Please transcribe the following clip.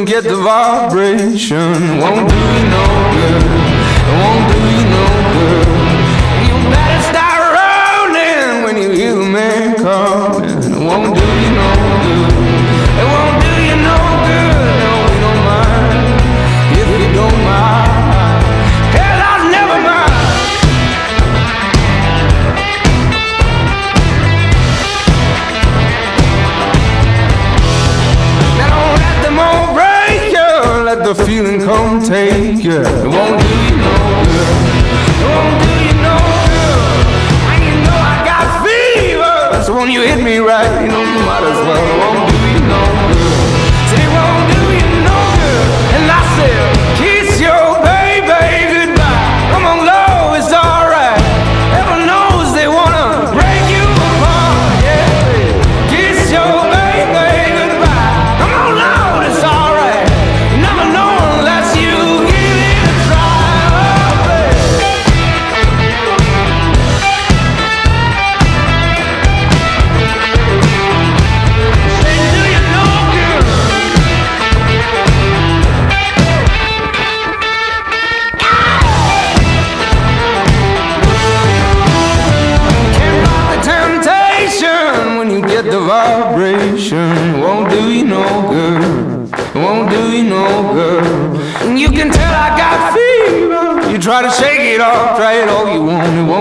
and get the vibration. Won't do you no good. Won't do you no good. feeling, come take it. It won't do you no Everybody shake it off, try it all you want.